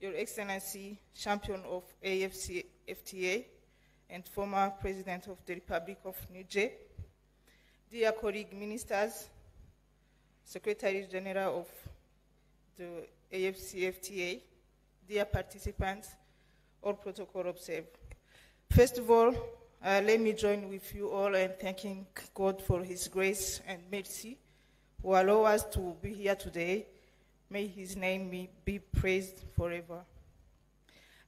Your Excellency, champion of AFC FTA and former President of the Republic of Niger, dear colleague ministers, Secretary General of the AFCFTA, dear participants, all protocol observed. First of all, uh, let me join with you all in thanking God for His grace and mercy who allow us to be here today. May His name be praised forever.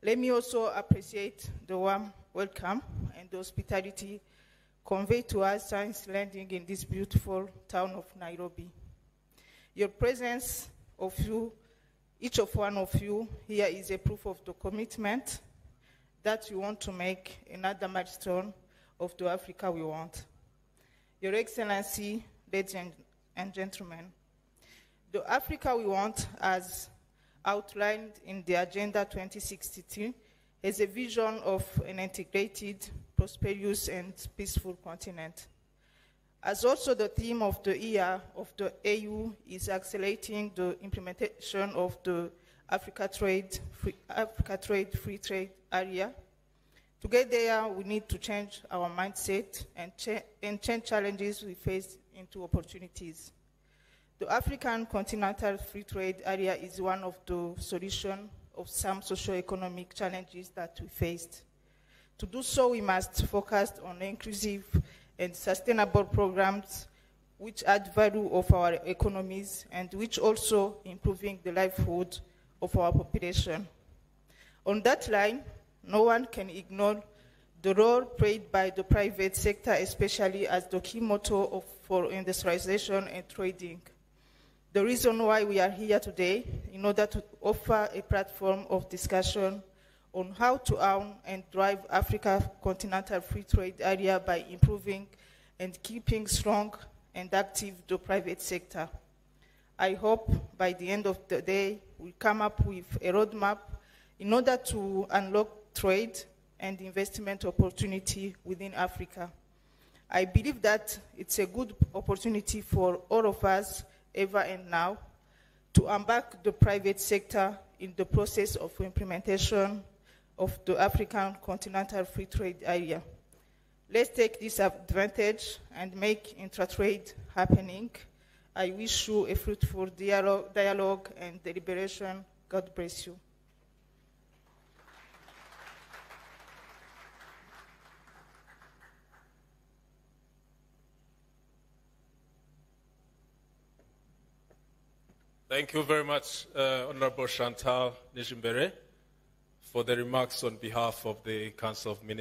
Let me also appreciate the warm welcome and the hospitality conveyed to us since landing in this beautiful town of Nairobi. Your presence of you, each of one of you here is a proof of the commitment that you want to make another milestone of the Africa we want. Your Excellency, ladies and gentlemen, the Africa we want, as outlined in the Agenda 2062, is a vision of an integrated, prosperous, and peaceful continent. As also the theme of the year of the AU is accelerating the implementation of the Africa Trade Free, Africa Trade Free Trade Area. To get there, we need to change our mindset and, cha and change challenges we face into opportunities. The African Continental Free Trade Area is one of the solutions of some socio-economic challenges that we faced. To do so, we must focus on inclusive and sustainable programs which add value of our economies and which also improving the livelihood of our population. On that line, no one can ignore the role played by the private sector, especially as the key motto of, for industrialization and trading. The reason why we are here today, in order to offer a platform of discussion on how to own and drive Africa continental free trade area by improving and keeping strong and active the private sector. I hope by the end of the day, we come up with a roadmap in order to unlock trade and investment opportunity within Africa. I believe that it's a good opportunity for all of us, ever and now, to embark the private sector in the process of implementation of the African Continental Free Trade Area. Let's take this advantage and make intra-trade happening. I wish you a fruitful dialogue, dialogue and deliberation. God bless you. Thank you very much, uh, Honorable Chantal Nijimbere, for the remarks on behalf of the Council of Ministers.